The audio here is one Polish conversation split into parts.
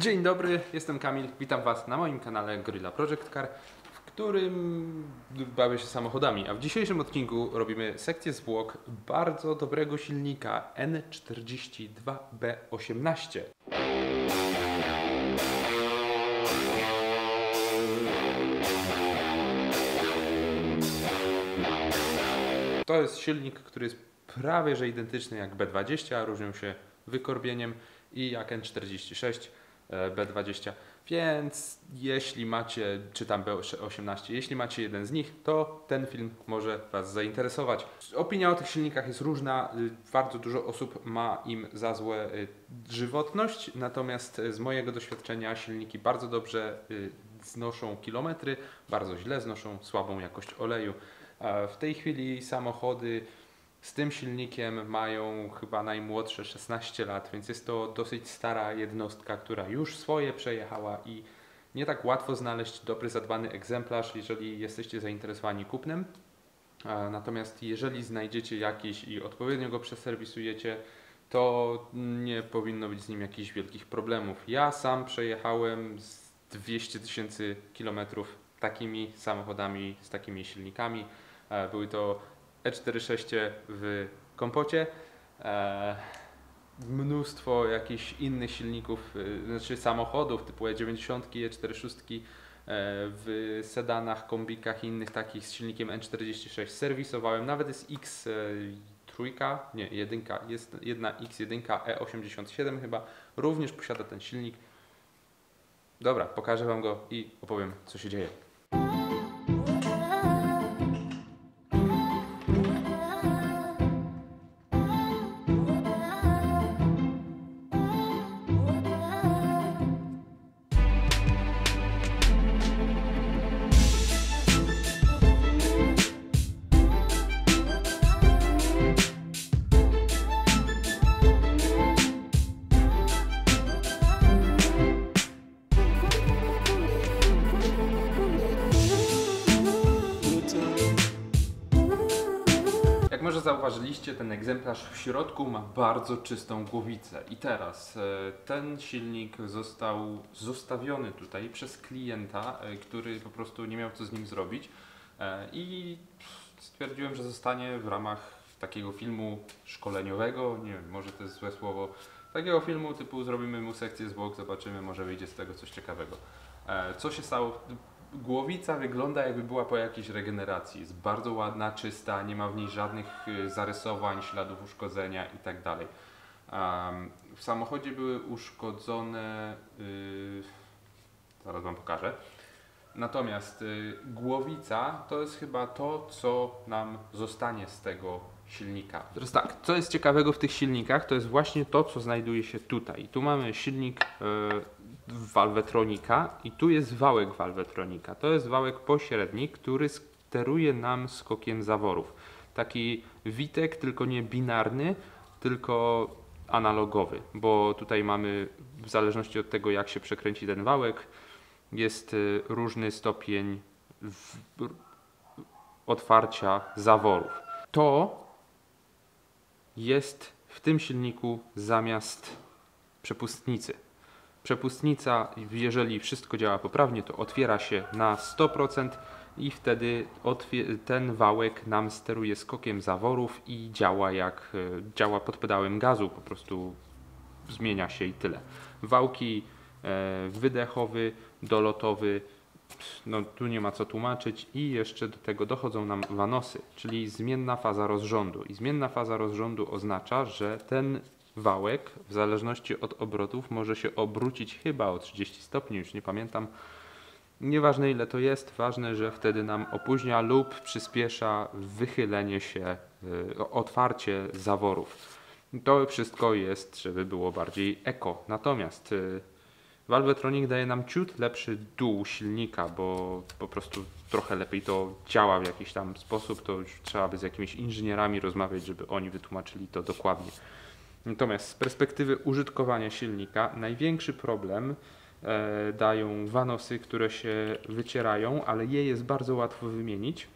Dzień dobry, jestem Kamil, witam Was na moim kanale Gorilla Project Car, w którym bawię się samochodami, a w dzisiejszym odcinku robimy sekcję zwłok bardzo dobrego silnika N42B18. To jest silnik, który jest prawie że identyczny jak B20, różnią się wykorbieniem i jak N46 e, B20. Więc jeśli macie, czy tam B18, jeśli macie jeden z nich, to ten film może Was zainteresować. Opinia o tych silnikach jest różna. Bardzo dużo osób ma im za złe y, żywotność, natomiast z mojego doświadczenia silniki bardzo dobrze y, znoszą kilometry, bardzo źle znoszą słabą jakość oleju. W tej chwili samochody z tym silnikiem mają chyba najmłodsze 16 lat, więc jest to dosyć stara jednostka, która już swoje przejechała i nie tak łatwo znaleźć dobry, zadbany egzemplarz, jeżeli jesteście zainteresowani kupnem. Natomiast jeżeli znajdziecie jakiś i odpowiednio go przeserwisujecie, to nie powinno być z nim jakichś wielkich problemów. Ja sam przejechałem z 200 tysięcy kilometrów takimi samochodami, z takimi silnikami. E, Były to E46 w kompocie, e, mnóstwo jakichś innych silników, y, znaczy samochodów typu E90, E46 e, w sedanach, kombikach i innych takich z silnikiem N46 serwisowałem, nawet jest X e, trójka, nie, jedynka, jest jedna X1 E87 chyba, również posiada ten silnik. Dobra, pokażę Wam go i opowiem co się dzieje. Zauważyliście, ten egzemplarz w środku ma bardzo czystą głowicę. I teraz e, ten silnik został zostawiony tutaj przez klienta, e, który po prostu nie miał co z nim zrobić. E, I stwierdziłem, że zostanie w ramach takiego filmu szkoleniowego, nie wiem, może to jest złe słowo, takiego filmu typu zrobimy mu sekcję zwłok, zobaczymy, może wyjdzie z tego coś ciekawego. Co się stało? Głowica wygląda jakby była po jakiejś regeneracji. Jest bardzo ładna, czysta, nie ma w niej żadnych y, zarysowań, śladów uszkodzenia itd. Um, w samochodzie były uszkodzone, y, zaraz Wam pokażę. Natomiast y, głowica to jest chyba to, co nam zostanie z tego silnika. Teraz tak, co jest ciekawego w tych silnikach, to jest właśnie to, co znajduje się tutaj. Tu mamy silnik y, Valvetronika i tu jest wałek Valvetronika. To jest wałek pośredni, który steruje nam skokiem zaworów. Taki witek, tylko nie binarny, tylko analogowy, bo tutaj mamy w zależności od tego, jak się przekręci ten wałek, jest y, różny stopień otwarcia zaworów. To jest w tym silniku zamiast przepustnicy. Przepustnica, jeżeli wszystko działa poprawnie, to otwiera się na 100% i wtedy ten wałek nam steruje skokiem zaworów i działa jak e, działa pod pedałem gazu, po prostu zmienia się i tyle. Wałki e, wydechowy, dolotowy, no tu nie ma co tłumaczyć i jeszcze do tego dochodzą nam wanosy, czyli zmienna faza rozrządu. I zmienna faza rozrządu oznacza, że ten wałek w zależności od obrotów może się obrócić chyba o 30 stopni, już nie pamiętam. Nieważne ile to jest, ważne, że wtedy nam opóźnia lub przyspiesza wychylenie się, y, otwarcie zaworów. To wszystko jest, żeby było bardziej eko. Natomiast y, Valvetronic daje nam ciut lepszy dół silnika, bo po prostu trochę lepiej to działa w jakiś tam sposób. To już trzeba by z jakimiś inżynierami rozmawiać, żeby oni wytłumaczyli to dokładnie. Natomiast z perspektywy użytkowania silnika największy problem e, dają wanosy, które się wycierają, ale je jest bardzo łatwo wymienić.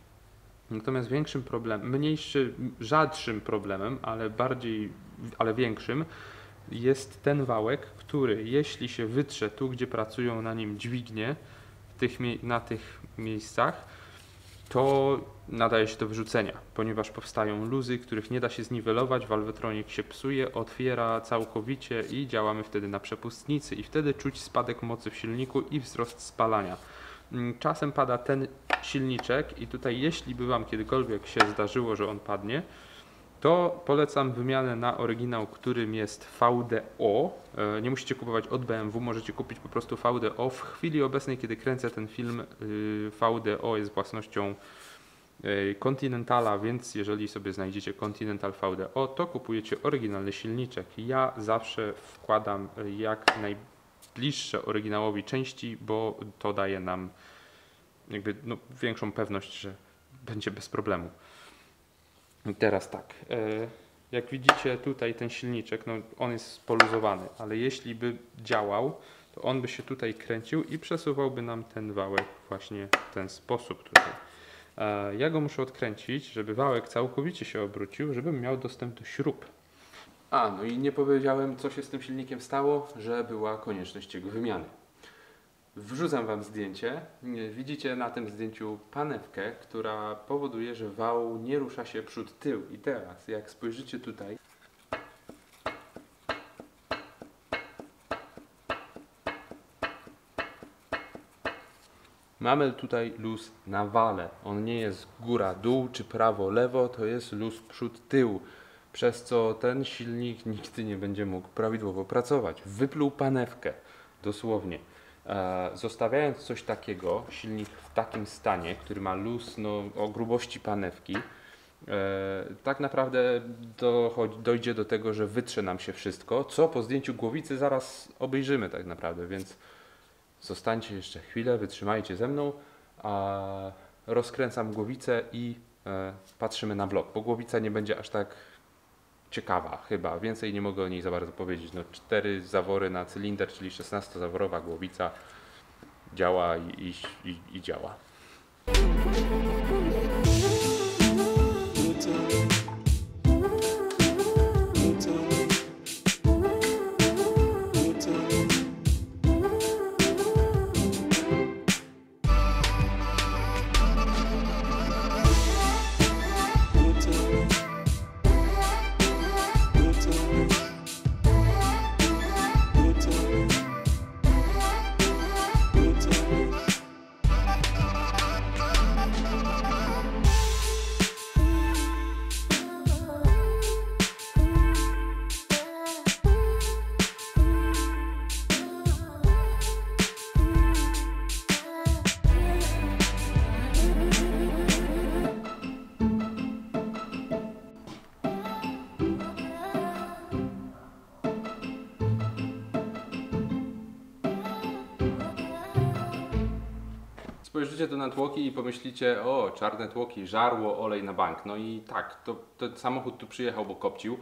Natomiast większym problemem, mniejszy, rzadszym problemem, ale bardziej, ale większym jest ten wałek, który jeśli się wytrze tu, gdzie pracują na nim dźwignie, tych, na tych miejscach, to nadaje się do wyrzucenia, ponieważ powstają luzy, których nie da się zniwelować, walwetronik się psuje, otwiera całkowicie i działamy wtedy na przepustnicy i wtedy czuć spadek mocy w silniku i wzrost spalania. Mm, Czasem pada ten silniczek i tutaj jeśli by Wam kiedykolwiek się zdarzyło, że on padnie, to polecam wymianę na oryginał, którym jest VDO. E, Nie musicie kupować od BMW, możecie kupić po prostu VDO. W chwili obecnej, kiedy kręcę ten film, y, VDO jest własnością y, Continentala, więc jeżeli sobie znajdziecie Continental VDO, to kupujecie oryginalny silniczek. Ja zawsze wkładam y, jak najbliższe oryginałowi części, bo to daje nam jakby no, większą pewność, że będzie bez problemu. I teraz tak, e, jak widzicie tutaj ten silniczek, no on jest poluzowany, ale jeśli by działał, to on by się tutaj kręcił i przesuwałby nam ten wałek właśnie w ten sposób tutaj. E, Ja go muszę odkręcić, żeby wałek całkowicie się obrócił, żebym miał dostęp do śrub. A, no i nie powiedziałem, co się z tym silnikiem stało, że była konieczność jego wymiany. Wrzucam Wam zdjęcie. Widzicie na tym zdjęciu panewkę, która powoduje, że wał nie rusza się przód-tył. I teraz, jak spojrzycie tutaj, Mamy tutaj luz na wale. On nie jest góra-dół czy prawo-lewo, to jest luz przód-tył, przez co ten silnik nigdy nie będzie mógł prawidłowo pracować. Wypluł panewkę, dosłownie. E, zostawiając coś takiego, silnik w takim stanie, który ma luz no, o grubości panewki, e, tak naprawdę dochodzi, dojdzie do tego, że wytrze nam się wszystko, co po zdjęciu głowicy zaraz obejrzymy tak naprawdę, więc Zostańcie jeszcze chwilę, wytrzymajcie ze mną, a rozkręcam głowicę i e, patrzymy na blok, bo głowica nie będzie aż tak ciekawa chyba. Więcej nie mogę o niej za bardzo powiedzieć. No, cztery zawory na cylinder, czyli 16-zaworowa głowica działa i, i, i, działa. Spojrzycie tu na tłoki i pomyślicie, o, czarne tłoki, żarło, olej na bank. No i tak, to, to samochód tu przyjechał, bo kopcił,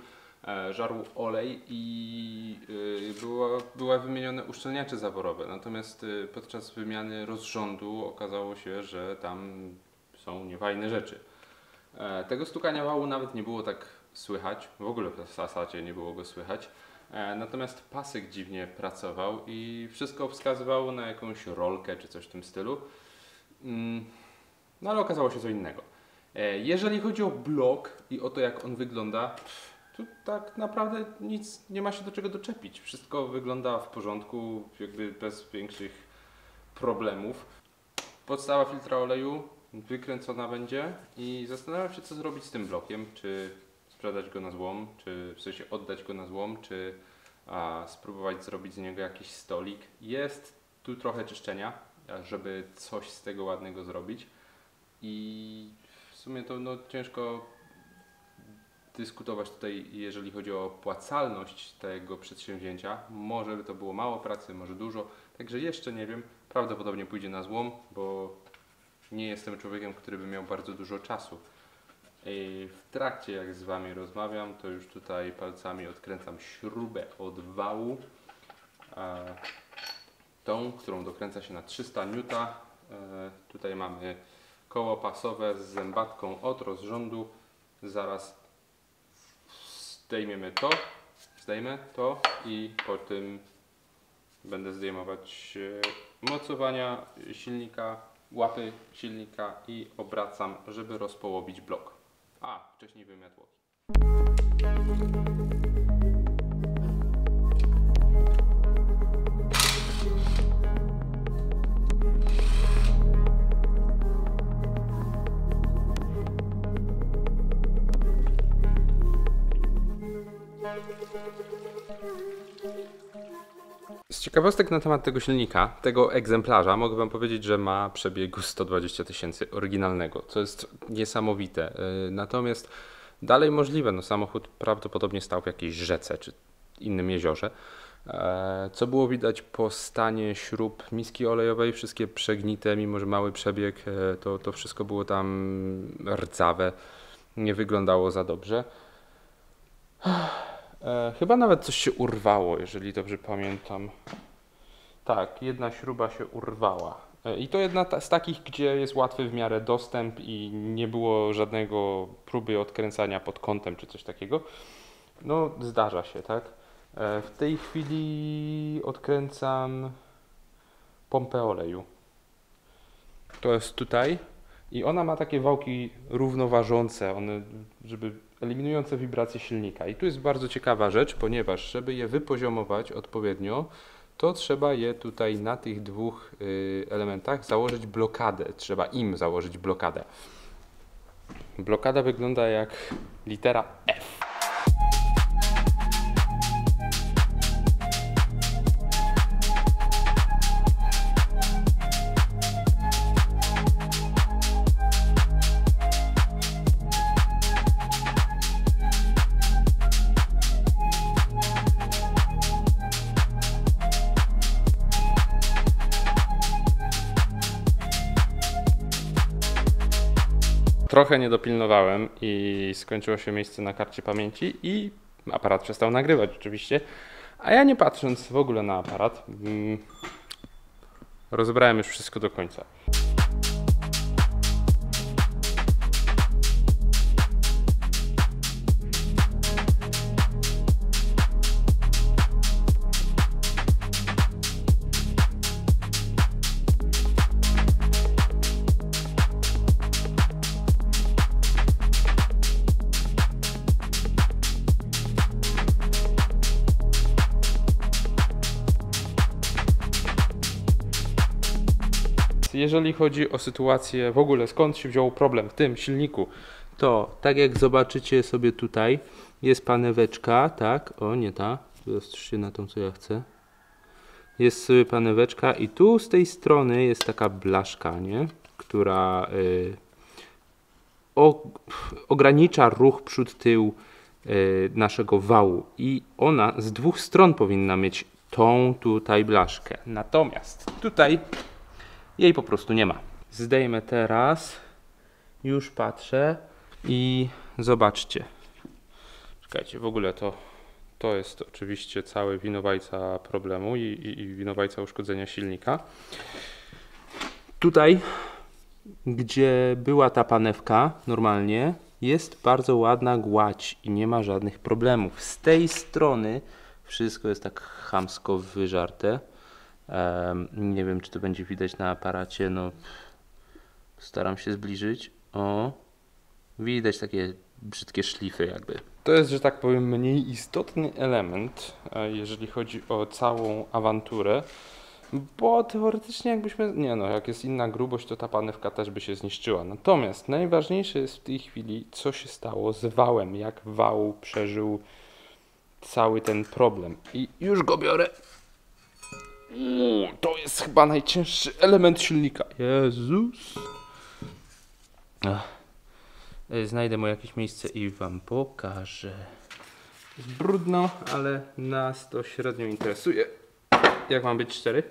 e, żarł olej i y, była, były wymienione uszczelniacze zaworowe. Natomiast y, podczas wymiany rozrządu okazało się, że tam są niefajne rzeczy. E, tego stukania wału nawet nie było tak słychać, w ogóle w zasadzie nie było go słychać. E, Natomiast pasek dziwnie pracował i wszystko wskazywało na jakąś rolkę czy coś w tym stylu. Mm, No ale okazało się co innego. E, Jeżeli chodzi o blok i o to jak on wygląda, to tak naprawdę nic nie ma się do czego doczepić. Wszystko wygląda w porządku, jakby bez większych problemów. Podstawa filtra oleju wykręcona będzie i zastanawiam się co zrobić z tym blokiem, czy sprzedać go na złom, czy w sensie oddać go na złom, czy a, spróbować zrobić z niego jakiś stolik. Jest tu trochę czyszczenia, żeby coś z tego ładnego zrobić i w sumie to no, ciężko dyskutować tutaj, jeżeli chodzi o opłacalność tego przedsięwzięcia. Może by to było mało pracy, może dużo, także jeszcze nie wiem. Prawdopodobnie pójdzie na złom, bo nie jestem człowiekiem, który by miał bardzo dużo czasu. I w trakcie jak z Wami rozmawiam, to już tutaj palcami odkręcam śrubę od wału. Tą, którą dokręca się na 300 N. E, tutaj mamy koło pasowe z zębatką od rozrządu. Zaraz zdejmiemy to, Zdejmę to i po tym będę zdejmować e, mocowania silnika, łapy silnika i obracam, żeby rozpołowić blok. A, wcześniej wymiar Z ciekawostek na temat tego silnika, tego egzemplarza, mogę Wam powiedzieć, że ma przebiegu 120 tysięcy oryginalnego, co jest niesamowite. Yy, Natomiast dalej możliwe, no samochód prawdopodobnie stał w jakiejś rzece czy innym jeziorze. E, Co było widać po stanie śrub miski olejowej, wszystkie przegnite, mimo że mały przebieg, e, to, to wszystko było tam rdzawe, nie wyglądało za dobrze. E, Chyba nawet coś się urwało, jeżeli dobrze pamiętam. Tak, jedna śruba się urwała. E, I to jedna z takich, gdzie jest łatwy w miarę dostęp i nie było żadnego próby odkręcania pod kątem czy coś takiego. No, zdarza się, tak? E, W tej chwili odkręcam pompę oleju. To jest tutaj i ona ma takie wałki równoważące, one, żeby eliminujące wibracje silnika. I tu jest bardzo ciekawa rzecz, ponieważ żeby je wypoziomować odpowiednio, to trzeba je tutaj na tych dwóch y, elementach założyć blokadę. Trzeba im założyć blokadę. Blokada wygląda jak litera F. Trochę nie dopilnowałem i skończyło się miejsce na karcie pamięci i aparat przestał nagrywać oczywiście. A ja nie patrząc w ogóle na aparat, mm, rozebrałem już wszystko do końca. Jeżeli chodzi o sytuację w ogóle, skąd się wziął problem w tym silniku, to tak jak zobaczycie sobie tutaj, jest paneweczka, tak, o nie ta, zobaczcie na tą co ja chcę. Jest sobie paneweczka i tu z tej strony jest taka blaszka, nie, która y, o, ogranicza ruch przód-tył y, naszego wału i ona z dwóch stron powinna mieć tą tutaj blaszkę. Natomiast tutaj jej po prostu nie ma. Zdejmę teraz, już patrzę i zobaczcie. Czekajcie, w ogóle to, to jest oczywiście cały winowajca problemu i, i, i winowajca uszkodzenia silnika. Tutaj, gdzie była ta panewka normalnie, jest bardzo ładna gładź i nie ma żadnych problemów. Z tej strony wszystko jest tak chamsko wyżarte. Nie wiem, czy to będzie widać na aparacie. No, staram się zbliżyć. O, widać takie brzydkie szlify, jakby. To jest, że tak powiem, mniej istotny element, e, jeżeli chodzi o całą awanturę. Bo teoretycznie, jakbyśmy. Nie no, jak jest inna grubość, to ta panewka też by się zniszczyła. Natomiast najważniejsze jest w tej chwili, co się stało z wałem. Jak wał przeżył cały ten problem. I już go biorę. Uuu, to jest chyba najcięższy element silnika. Jezus. Ach. E, Znajdę mu jakieś miejsce i wam pokażę. Jest brudno, ale nas to średnio interesuje. Jak mam być szczery.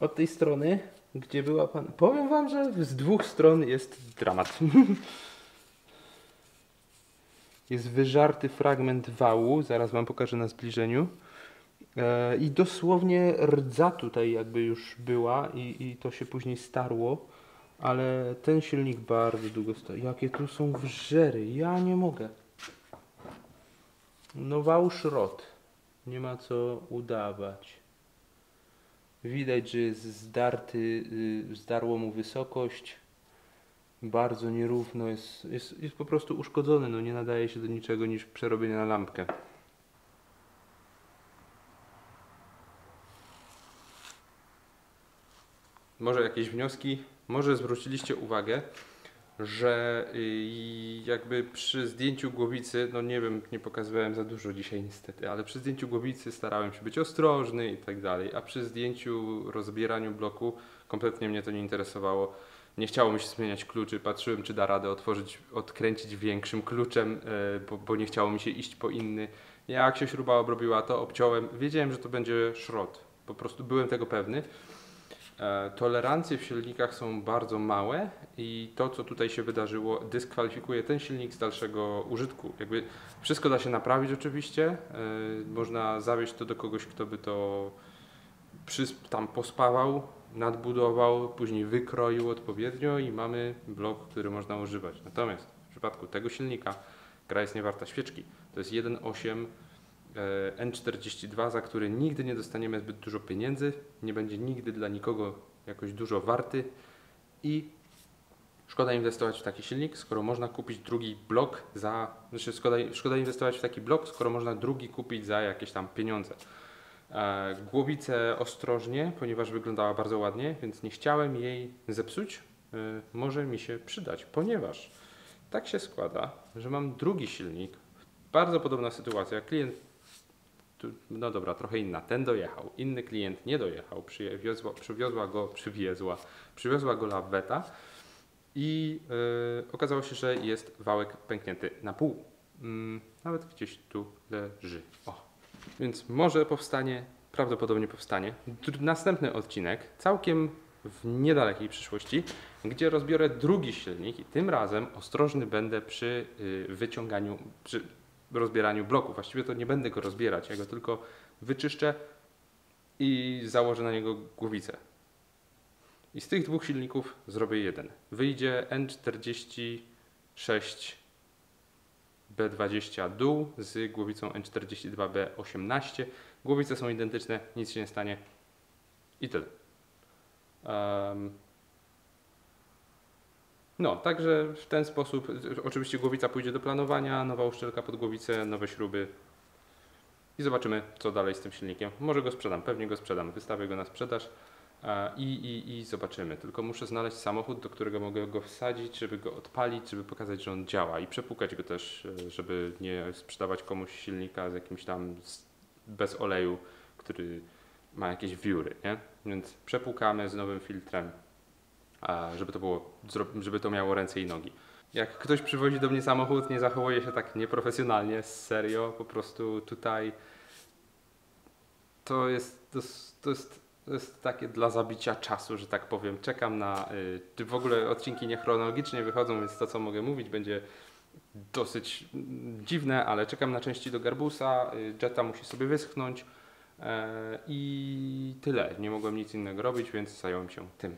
Od tej strony, gdzie była pan. Powiem wam, że z dwóch stron jest dramat. jest wyżarty fragment wału. Zaraz wam pokażę na zbliżeniu. E, I dosłownie rdza tutaj jakby już była i, i to się później starło, ale ten silnik bardzo długo stoi. Jakie tu są wrzery, ja nie mogę. No wał szrot. Nie ma co udawać. Widać, że jest zdarty, y, zdarło mu wysokość. Bardzo nierówno, jest, jest, jest po prostu uszkodzony. No nie nadaje się do niczego niż przerobienie na lampkę. Może jakieś wnioski? Może zwróciliście uwagę, że y, jakby przy zdjęciu głowicy, no nie wiem, nie pokazywałem za dużo dzisiaj niestety, ale przy zdjęciu głowicy starałem się być ostrożny i tak dalej, a przy zdjęciu, rozbieraniu bloku kompletnie mnie to nie interesowało. Nie chciało mi się zmieniać kluczy, patrzyłem czy da radę otworzyć, odkręcić większym kluczem, y, bo, bo nie chciało mi się iść po inny. Jak się śruba obrobiła, to obciąłem. Wiedziałem, że to będzie szrot. Po prostu byłem tego pewny. E, Tolerancje w silnikach są bardzo małe i to, co tutaj się wydarzyło, dyskwalifikuje ten silnik z dalszego użytku. Jakby wszystko da się naprawić oczywiście. e, Można zawieźć to do kogoś, kto by to tam pospawał, nadbudował, później wykroił odpowiednio i mamy blok, który można używać. Natomiast w przypadku tego silnika gra jest niewarta świeczki. To jest 1.8 e, N42, za który nigdy nie dostaniemy zbyt dużo pieniędzy, nie będzie nigdy dla nikogo jakoś dużo warty i szkoda inwestować w taki silnik, skoro można kupić drugi blok za, znaczy szkoda, szkoda inwestować w taki blok, skoro można drugi kupić za jakieś tam pieniądze. E, Głowicę ostrożnie, ponieważ wyglądała bardzo ładnie, więc nie chciałem jej zepsuć. E, Może mi się przydać, ponieważ tak się składa, że mam drugi silnik. Bardzo podobna sytuacja. Klient, no dobra, trochę inna. Ten dojechał, inny klient nie dojechał. Przywiozła, przywiozła go, przywiezła, przywiozła go laweta i e, okazało się, że jest wałek pęknięty na pół. Mm, nawet gdzieś tu leży. O. Więc może powstanie, prawdopodobnie powstanie następny odcinek, całkiem w niedalekiej przyszłości, gdzie rozbiorę drugi silnik i tym razem ostrożny będę przy y, wyciąganiu, przy rozbieraniu bloku. Właściwie to nie będę go rozbierać, ja go tylko wyczyszczę i założę na niego głowicę. I z tych dwóch silników zrobię jeden. Wyjdzie N46 B20 dół z głowicą N42B18. Głowice są identyczne, nic się nie stanie i tyle. Em, no, także w ten sposób, oczywiście głowica pójdzie do planowania, nowa uszczelka pod głowicę, nowe śruby i zobaczymy, co dalej z tym silnikiem. Może go sprzedam, pewnie go sprzedam, wystawię go na sprzedaż i, i, i zobaczymy. Tylko muszę znaleźć samochód, do którego mogę go wsadzić, żeby go odpalić, żeby pokazać, że on działa i przepukać go też, e, żeby nie sprzedawać komuś silnika z jakimś tam bez oleju, który ma jakieś wióry, nie? Więc przepłukamy z nowym filtrem, żeby to było, żeby to miało ręce i nogi. Jak ktoś przywozi do mnie samochód, nie zachowuje się tak nieprofesjonalnie, serio, po prostu tutaj to jest, to to jest, to jest takie dla zabicia czasu, że tak powiem. Czekam na, czy w ogóle odcinki niechronologicznie wychodzą, więc to co mogę mówić będzie dosyć mm, dziwne, ale czekam na części do Garbusa, y, Jetta musi sobie wyschnąć e, i tyle. Nie mogłem nic innego robić, więc zająłem się tym.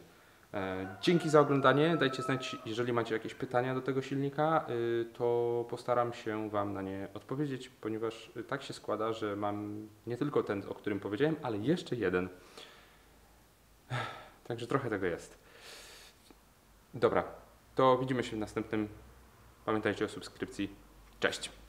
E, Dzięki za oglądanie. Dajcie znać, jeżeli macie jakieś pytania do tego silnika, y, to postaram się Wam na nie odpowiedzieć, ponieważ y, tak się składa, że mam nie tylko ten, o którym powiedziałem, ale jeszcze jeden. Także trochę tego jest. Dobra, to widzimy się w następnym. Pamiętajcie o subskrypcji. Cześć!